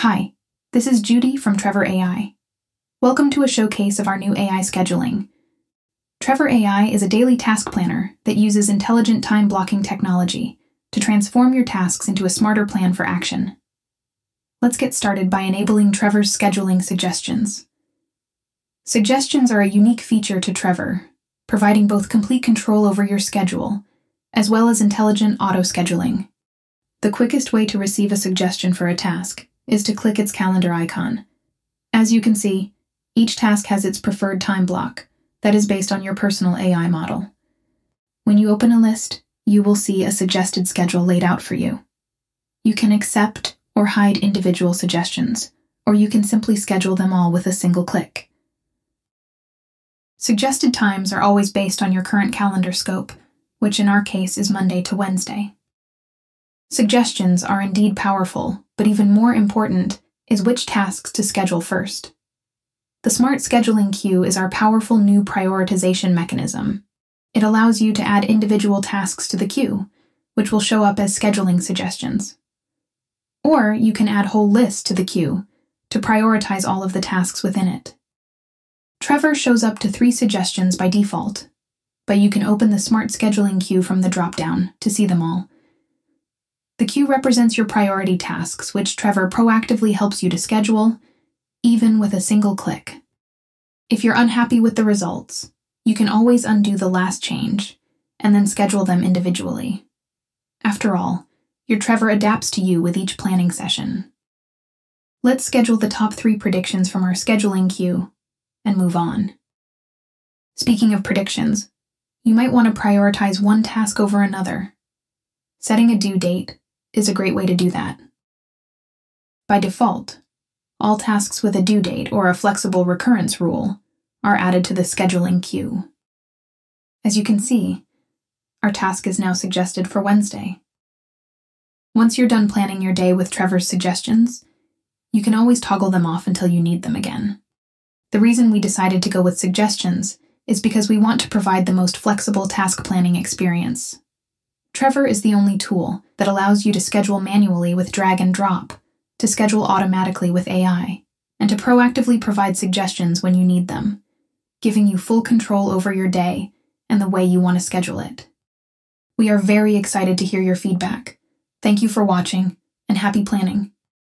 Hi, this is Judy from Trevor AI. Welcome to a showcase of our new AI scheduling. Trevor AI is a daily task planner that uses intelligent time blocking technology to transform your tasks into a smarter plan for action. Let's get started by enabling Trevor's scheduling suggestions. Suggestions are a unique feature to Trevor, providing both complete control over your schedule as well as intelligent auto scheduling. The quickest way to receive a suggestion for a task is to click its calendar icon. As you can see, each task has its preferred time block that is based on your personal AI model. When you open a list, you will see a suggested schedule laid out for you. You can accept or hide individual suggestions, or you can simply schedule them all with a single click. Suggested times are always based on your current calendar scope, which in our case is Monday to Wednesday. Suggestions are indeed powerful, but even more important is which tasks to schedule first. The Smart Scheduling Queue is our powerful new prioritization mechanism. It allows you to add individual tasks to the queue, which will show up as scheduling suggestions. Or you can add whole lists to the queue to prioritize all of the tasks within it. Trevor shows up to three suggestions by default, but you can open the Smart Scheduling queue from the dropdown to see them all the queue represents your priority tasks, which Trevor proactively helps you to schedule, even with a single click. If you're unhappy with the results, you can always undo the last change and then schedule them individually. After all, your Trevor adapts to you with each planning session. Let's schedule the top three predictions from our scheduling queue and move on. Speaking of predictions, you might want to prioritize one task over another. Setting a due date is a great way to do that. By default, all tasks with a due date or a flexible recurrence rule are added to the scheduling queue. As you can see, our task is now suggested for Wednesday. Once you're done planning your day with Trevor's suggestions, you can always toggle them off until you need them again. The reason we decided to go with suggestions is because we want to provide the most flexible task planning experience Trevor is the only tool that allows you to schedule manually with drag and drop, to schedule automatically with AI, and to proactively provide suggestions when you need them, giving you full control over your day and the way you want to schedule it. We are very excited to hear your feedback. Thank you for watching, and happy planning.